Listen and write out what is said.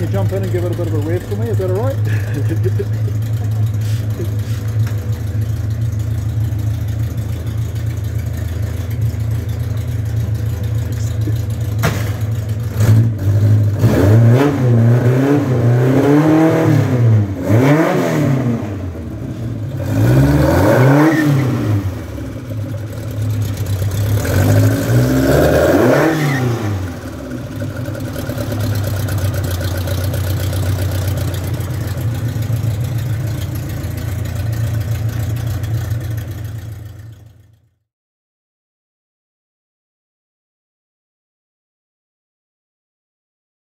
Can you jump in and give it a bit of a rev for me. Is that all right?